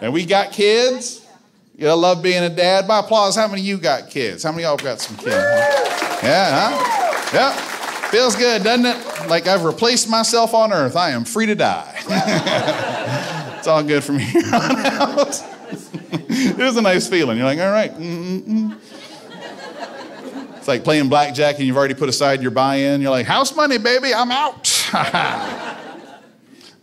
And we got kids. You love being a dad. By applause, how many of you got kids? How many of y'all got some kids? Yeah, huh? Yeah. Feels good, doesn't it? Like I've replaced myself on earth. I am free to die. it's all good from here on out. it was a nice feeling. You're like, all right. Mm-mm-mm. It's like playing blackjack and you've already put aside your buy-in. You're like, house money, baby, I'm out.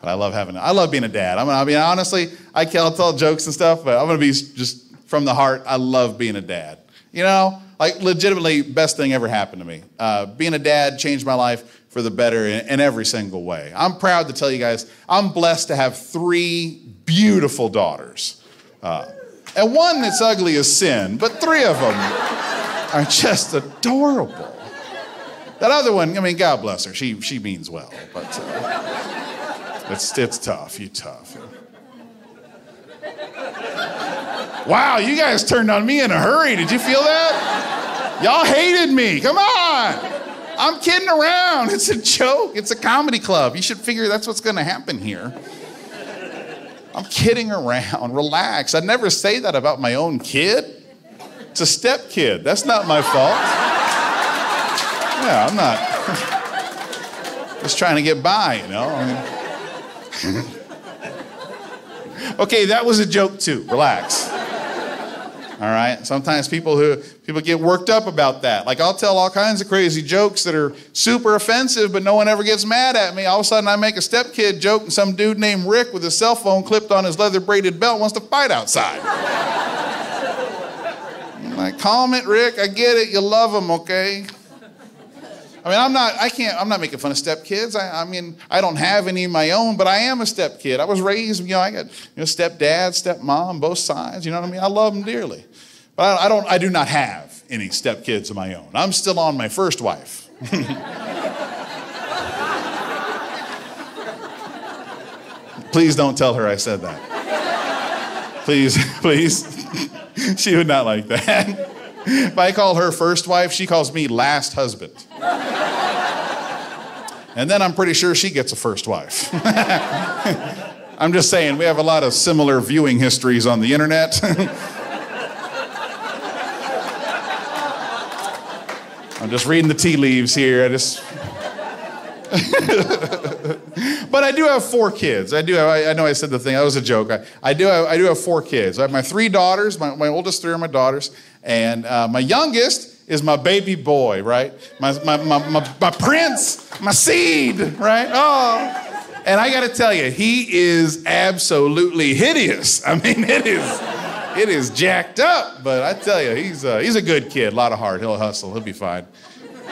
But I love having, I love being a dad. I'm I mean, honestly, I can't tell jokes and stuff, but I'm gonna be just from the heart. I love being a dad. You know, like legitimately, best thing ever happened to me. Uh, being a dad changed my life for the better in, in every single way. I'm proud to tell you guys, I'm blessed to have three beautiful daughters. Uh, and one that's ugly as sin, but three of them are just adorable. That other one, I mean, God bless her. She, she means well, but. Uh, it's, it's tough. You tough. Wow, you guys turned on me in a hurry. Did you feel that? Y'all hated me. Come on. I'm kidding around. It's a joke. It's a comedy club. You should figure that's what's going to happen here. I'm kidding around. Relax. I'd never say that about my own kid. It's a step kid. That's not my fault. Yeah, I'm not just trying to get by, you know. I mean, okay, that was a joke too. Relax. All right. Sometimes people who people get worked up about that. Like I'll tell all kinds of crazy jokes that are super offensive, but no one ever gets mad at me. All of a sudden, I make a stepkid joke, and some dude named Rick with his cell phone clipped on his leather braided belt wants to fight outside. I'm like, calm it, Rick. I get it. You love him, okay? I mean, I'm not, I can't, I'm not making fun of stepkids. I, I mean, I don't have any of my own, but I am a stepkid. I was raised, you know, I got, you know, stepdad, stepmom, both sides. You know what I mean? I love them dearly. But I, I don't, I do not have any stepkids of my own. I'm still on my first wife. please don't tell her I said that. Please, please. she would not like that. If I call her first wife, she calls me last husband. And then I'm pretty sure she gets a first wife. I'm just saying, we have a lot of similar viewing histories on the internet. I'm just reading the tea leaves here. I just. but I do have four kids. I do. Have, I, I, know I said the thing. That was a joke. I, I do. Have, I do have four kids. I have my three daughters. My, my oldest three are my daughters, and uh, my youngest is my baby boy, right? My, my, my, my, my prince, my seed, right? Oh. And I got to tell you, he is absolutely hideous. I mean, it is, it is jacked up. But I tell you, he's a, he's a good kid, a lot of heart. He'll hustle. He'll be fine.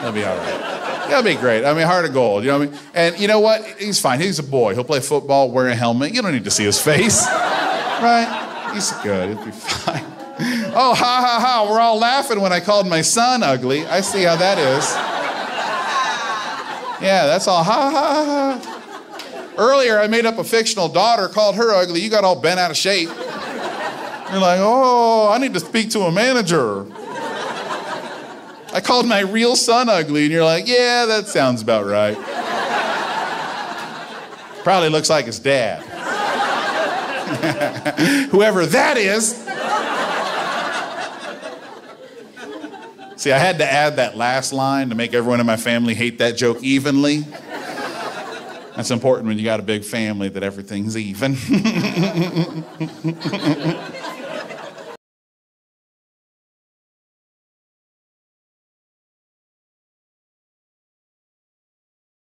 He'll be all right. He'll be great. I mean, heart of gold. You know what I mean? And you know what? He's fine. He's a boy. He'll play football, wear a helmet. You don't need to see his face, right? He's good. He'll be fine. Oh, ha ha ha. We're all laughing when I called my son ugly. I see how that is. Yeah, that's all. Ha ha ha. Earlier, I made up a fictional daughter, called her ugly. You got all bent out of shape. You're like, oh, I need to speak to a manager. I called my real son ugly, and you're like, yeah, that sounds about right. Probably looks like his dad. Whoever that is. See, I had to add that last line to make everyone in my family hate that joke evenly. That's important when you got a big family that everything's even.